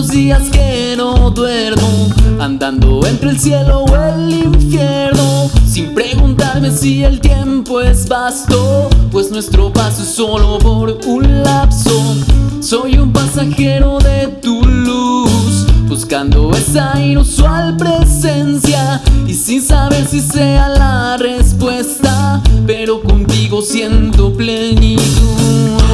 los días que no duermo, andando entre el cielo o el infierno, sin preguntarme si el tiempo es vasto, pues nuestro paso es solo por un lapso. Soy un pasajero de tu luz, buscando esa inusual presencia y sin saber si sea la respuesta, pero contigo siento plenitud.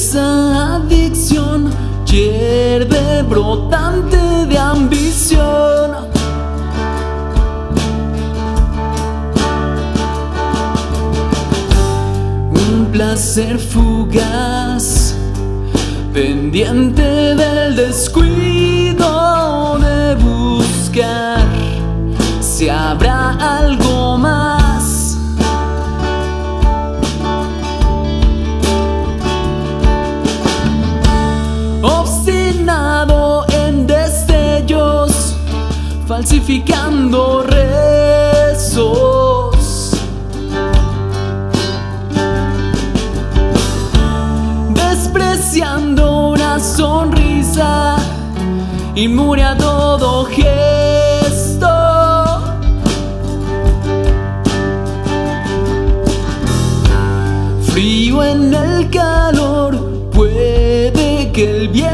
esa adicción hierve brotante de ambición. Un placer fugaz, pendiente del descuido de buscar, se habrá falsificando rezos. Despreciando una sonrisa, inmune a todo gesto. Frío en el calor, puede que el viento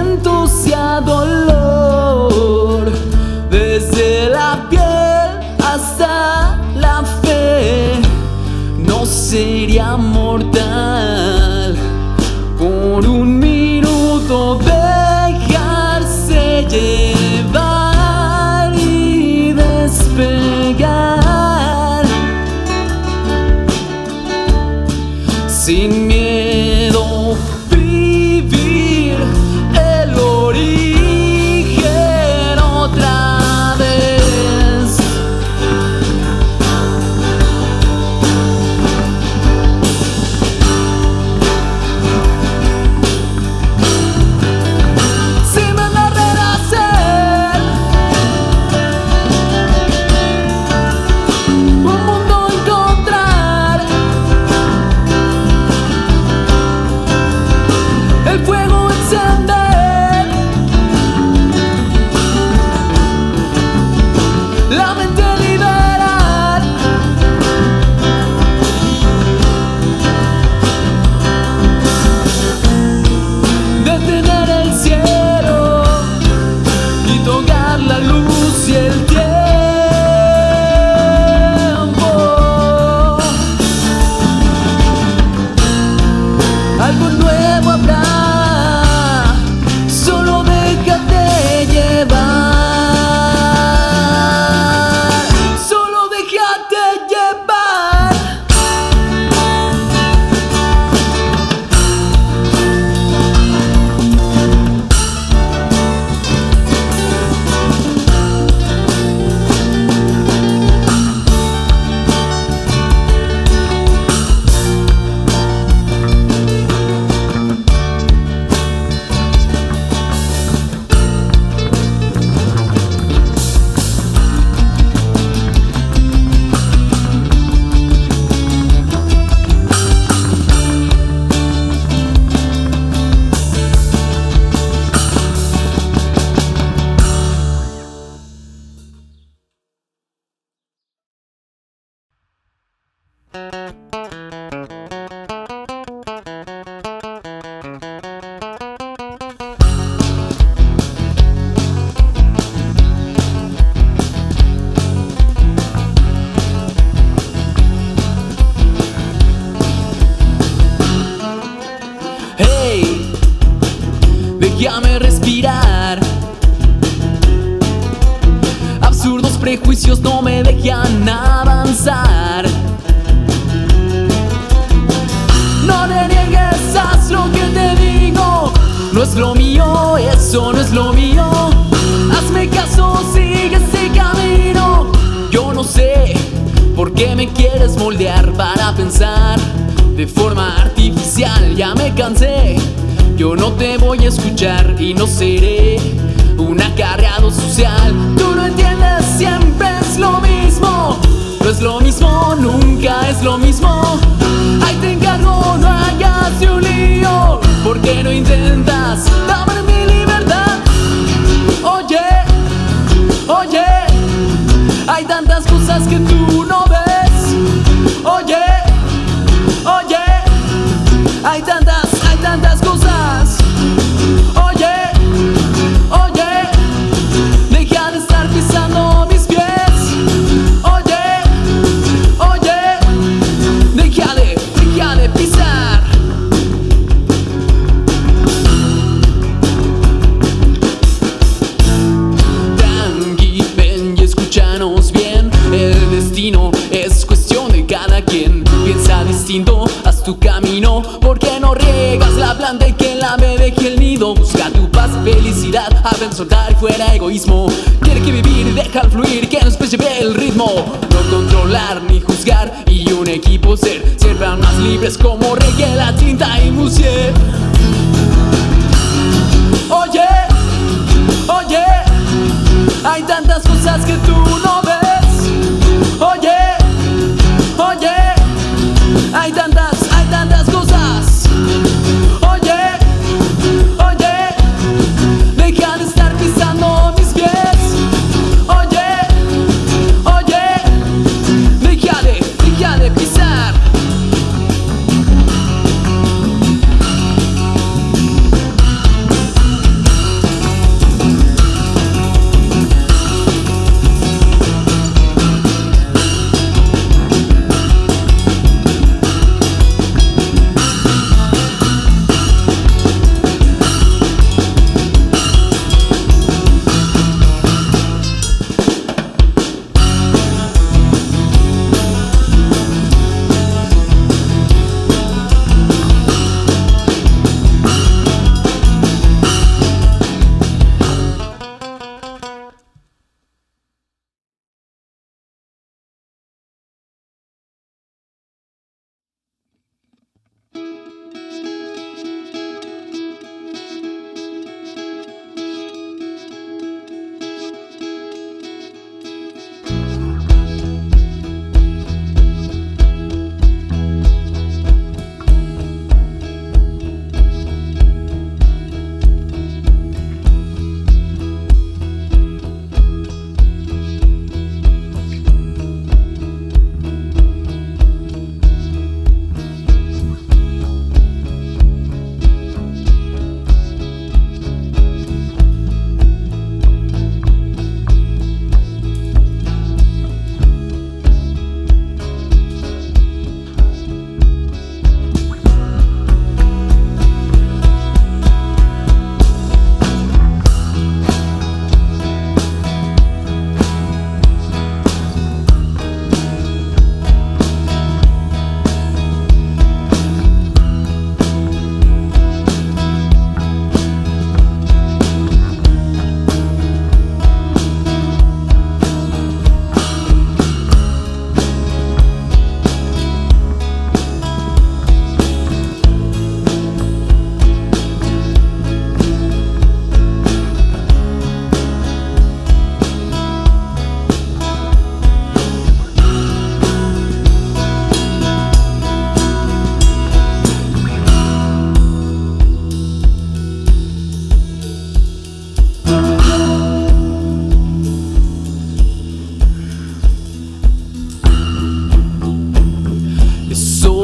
déjame respirar. Absurdos prejuicios no me dejan avanzar. No te niegues, haz lo que te digo. No es lo mío, eso no es lo mío. Hazme caso, sigue ese camino. Yo no sé por qué me quieres moldear para pensar de forma artificial. Ya me cansé. Yo no te voy a escuchar y no seré un acarreado social. Tú no entiendes, siempre es lo mismo. No es lo mismo, nunca es lo mismo. Ahí te encargo, no hagas un lío. ¿Por qué no intentas dame mi libertad? Oye, oye, hay tantas cosas que tú no ves. Oye, oye, hay tantas, hay tantas felicidad, a soltar fuera egoísmo. Tiene que vivir y dejar fluir, que nos lleve el ritmo. No controlar ni juzgar y un equipo ser. Siempre más libres como reggae, la tinta y musier.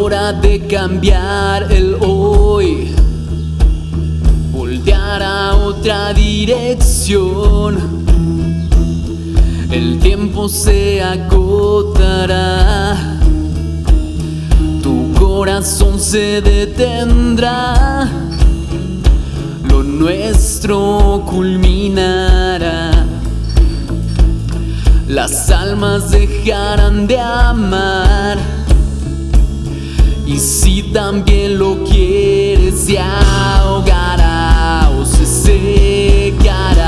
Hora de cambiar el hoy, voltear a otra dirección. El tiempo se agotará, tu corazón se detendrá, lo nuestro culminará. Las almas dejarán de amar y si también lo quieres se ahogará o se secará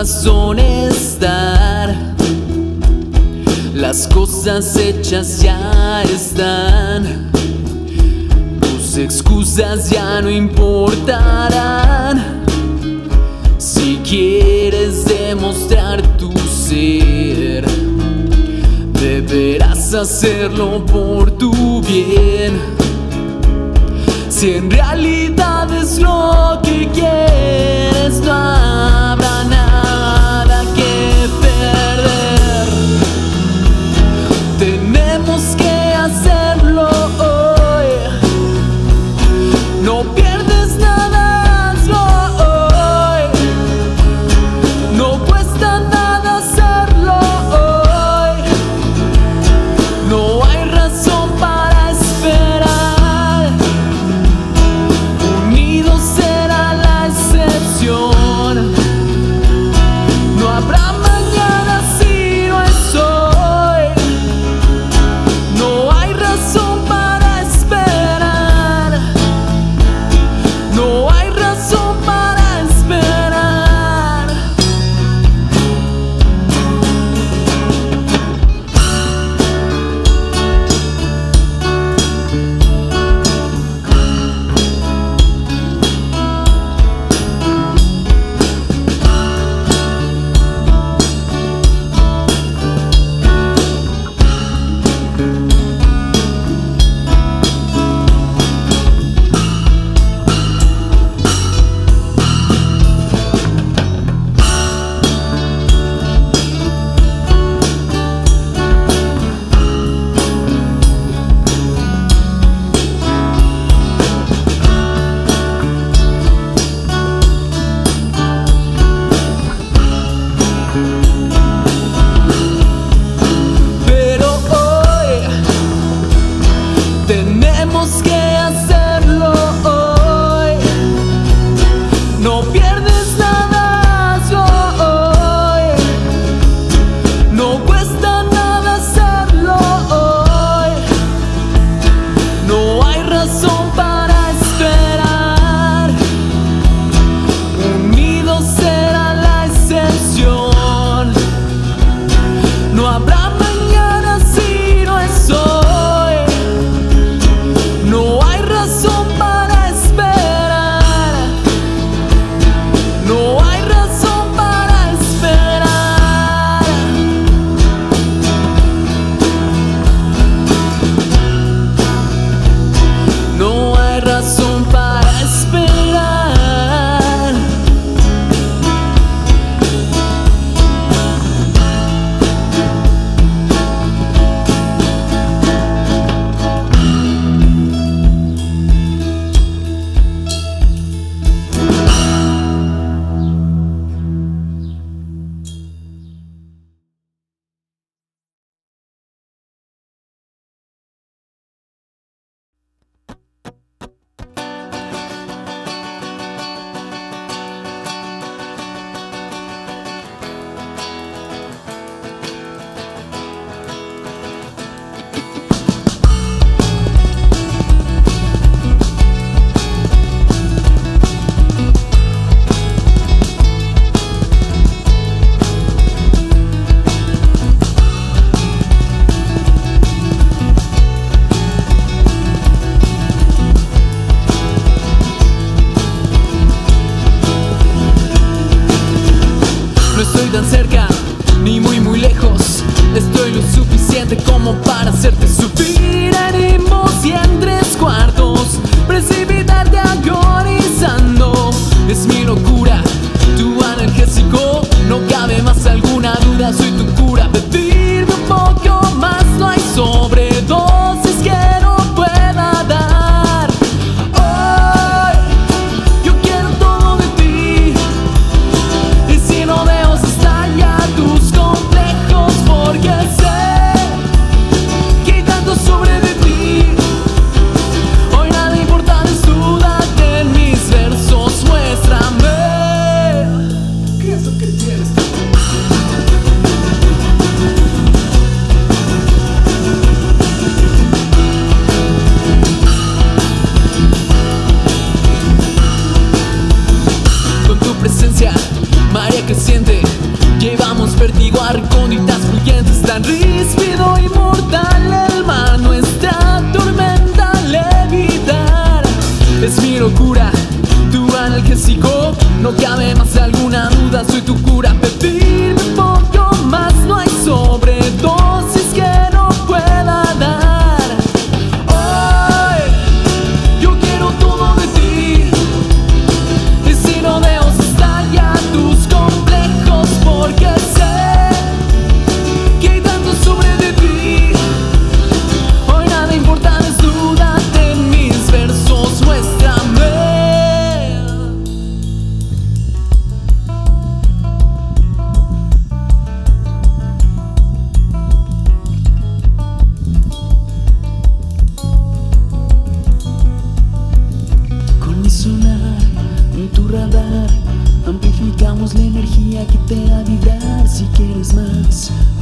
razones. Las cosas hechas ya están. Tus excusas ya no importarán. Si quieres demostrar tu ser, deberás hacerlo por tu bien. Si en realidad es lo que quieres, no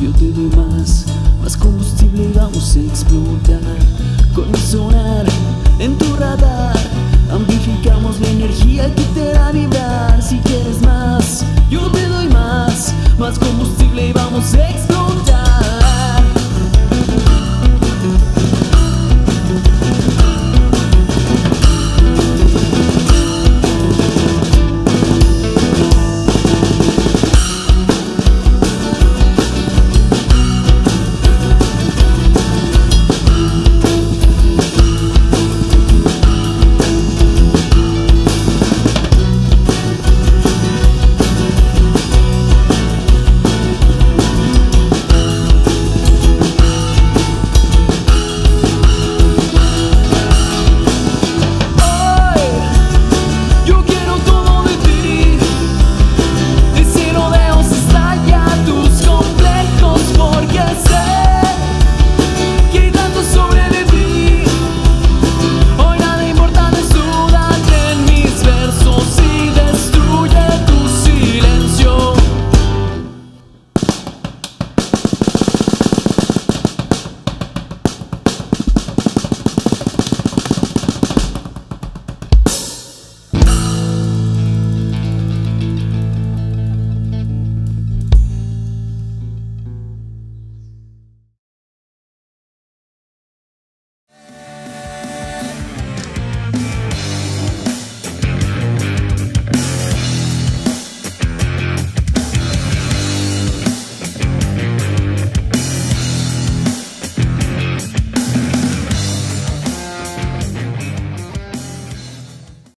yo te dé más, más combustible y vamos a explotar. Con el sonar en tu radar, amplificamos la energía que te da vibrar. Si quieres más, yo te doy más, más combustible y vamos a explotar.